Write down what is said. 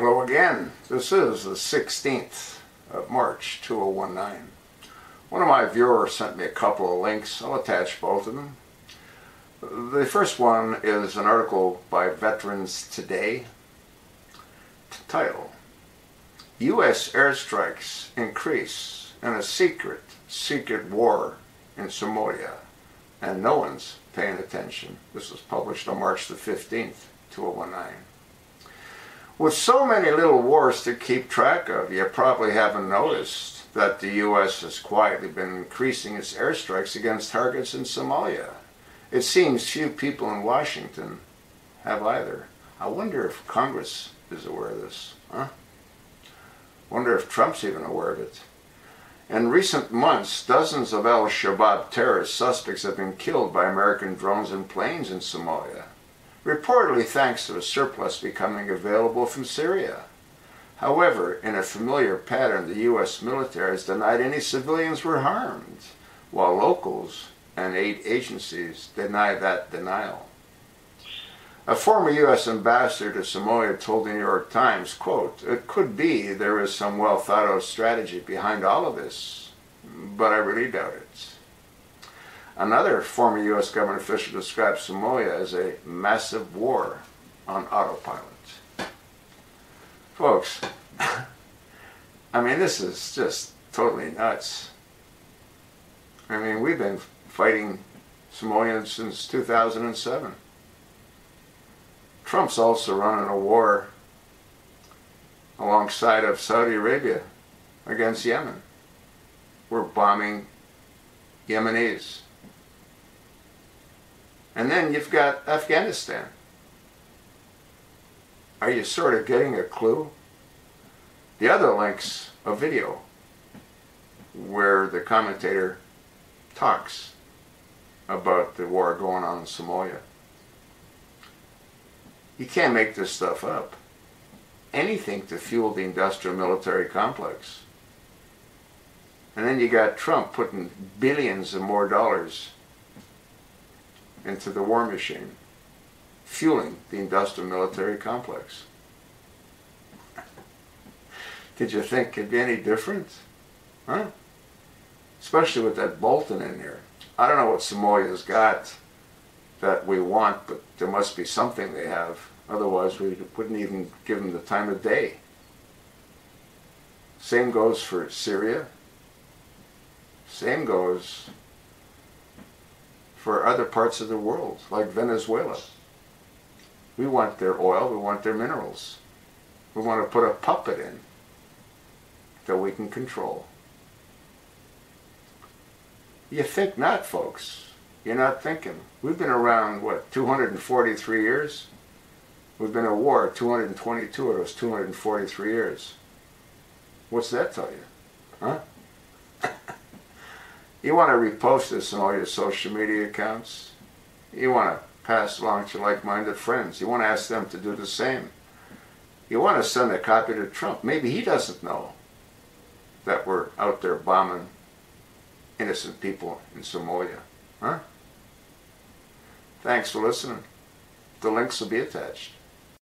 Hello again. This is the 16th of March 2019. One of my viewers sent me a couple of links. I'll attach both of them. The first one is an article by Veterans Today. Title U.S. airstrikes increase in a secret, secret war in Somalia and no one's paying attention. This was published on March the 15th, 2019. With so many little wars to keep track of, you probably haven't noticed that the U.S. has quietly been increasing its airstrikes against targets in Somalia. It seems few people in Washington have either. I wonder if Congress is aware of this, huh? Wonder if Trump's even aware of it. In recent months, dozens of al-Shabaab terrorist suspects have been killed by American drones and planes in Somalia, reportedly thanks to a surplus becoming available from Syria. However, in a familiar pattern, the U.S. military has denied any civilians were harmed, while locals and aid agencies deny that denial. A former U.S. ambassador to Somalia told the New York Times, quote, It could be there is some well thought out strategy behind all of this, but I really doubt it. Another former U.S. government official described Somalia as a massive war on autopilot. Folks, I mean, this is just totally nuts. I mean, we've been fighting Somalians since 2007. Trump's also running a war alongside of Saudi Arabia against Yemen. We're bombing Yemenis. And then you've got Afghanistan. Are you sort of getting a clue? The other link's a video where the commentator talks about the war going on in Somalia. You can't make this stuff up. Anything to fuel the industrial military complex. And then you got Trump putting billions of more dollars into the war machine, fueling the industrial military complex. Did you think it'd be any different? Huh? Especially with that Bolton in there. I don't know what Somalia's got that we want, but there must be something they have. Otherwise, we wouldn't even give them the time of day. Same goes for Syria. Same goes for other parts of the world, like Venezuela. We want their oil, we want their minerals. We want to put a puppet in that we can control. You think not, folks. You're not thinking. We've been around, what, 243 years? We've been at war 222 of those 243 years. What's that tell you? Huh? You want to repost this on all your social media accounts. You want to pass along to like-minded friends. You want to ask them to do the same. You want to send a copy to Trump. Maybe he doesn't know that we're out there bombing innocent people in Somalia. Huh? Thanks for listening. The links will be attached.